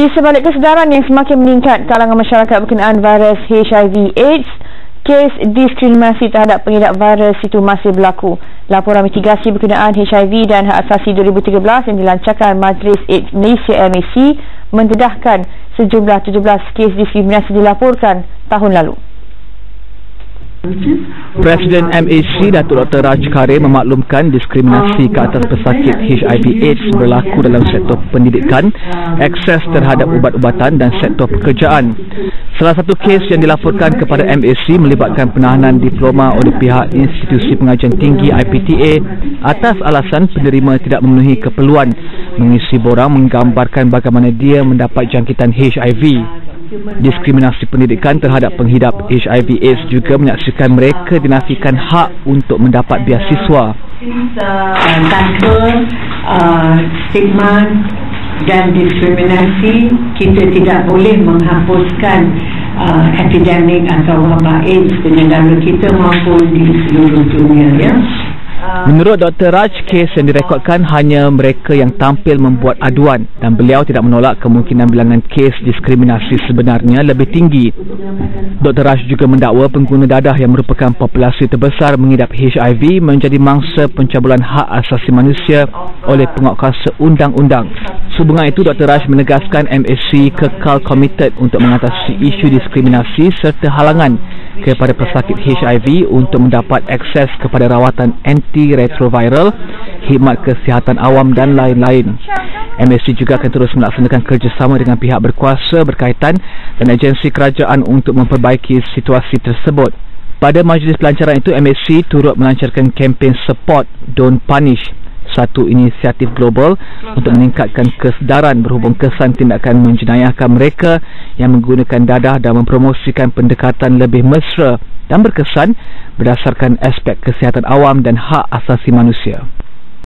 Di sebalik kesedaran yang semakin meningkat kalangan masyarakat berkenaan virus HIV AIDS, kes diskriminasi terhadap pengidap virus itu masih berlaku. Laporan mitigasi berkenaan HIV dan hak asasi 2013 yang dilancarkan Majlis AIDS Malaysia MAC mendedahkan sejumlah 17 kes diskriminasi dilaporkan tahun lalu. Presiden MAC Datuk Dr. Raj Karim memaklumkan diskriminasi ke atas pesakit HIV AIDS berlaku dalam sektor pendidikan, akses terhadap ubat-ubatan dan sektor pekerjaan. Salah satu kes yang dilaporkan kepada MAC melibatkan penahanan diploma oleh pihak institusi pengajian tinggi IPTA atas alasan penerima tidak memenuhi keperluan mengisi borang menggambarkan bagaimana dia mendapat jangkitan HIV. Diskriminasi pendidikan terhadap penghidap HIV AIDS juga menyaksikan mereka dinafikan hak untuk mendapat biasiswa. Tanpa uh, stigma dan diskriminasi, kita tidak boleh menghapuskan uh, epidemik atau wabak AIDS di negara kita maupun di seluruh dunia. Ya. Menurut Dr. Raj, kes yang direkodkan hanya mereka yang tampil membuat aduan dan beliau tidak menolak kemungkinan bilangan kes diskriminasi sebenarnya lebih tinggi. Dr. Raj juga mendakwa pengguna dadah yang merupakan populasi terbesar mengidap HIV menjadi mangsa pencabulan hak asasi manusia oleh penguatkuasa undang-undang. Sehubungan itu, Dr. Raj menegaskan MSC kekal komited untuk mengatasi isu diskriminasi serta halangan kepada pesakit HIV untuk mendapat akses kepada rawatan antiretroviral, khidmat kesihatan awam dan lain-lain. MSC juga akan terus melaksanakan kerjasama dengan pihak berkuasa berkaitan dan agensi kerajaan untuk memperbaiki situasi tersebut. Pada majlis pelancaran itu, MSC turut melancarkan kempen Support Don't Punish satu inisiatif global untuk meningkatkan kesedaran berhubung kesan tindakan menjenayahkan mereka yang menggunakan dadah dan mempromosikan pendekatan lebih mesra dan berkesan berdasarkan aspek kesihatan awam dan hak asasi manusia.